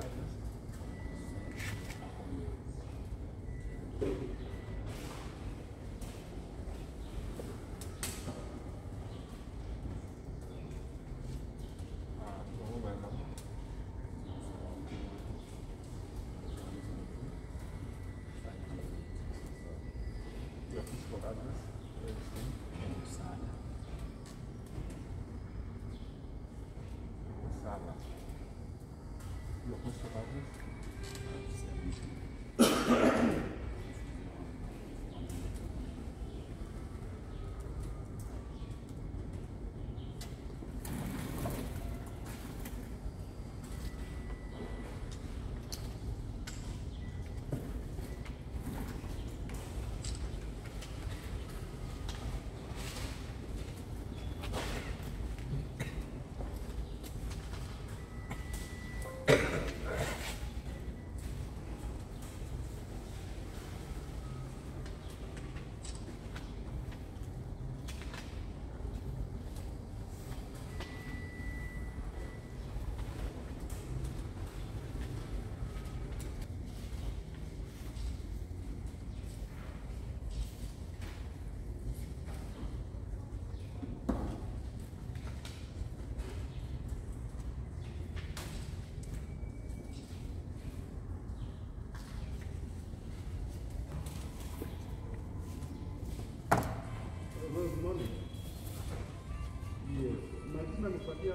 Thank you. Mr. Douglas? una empatía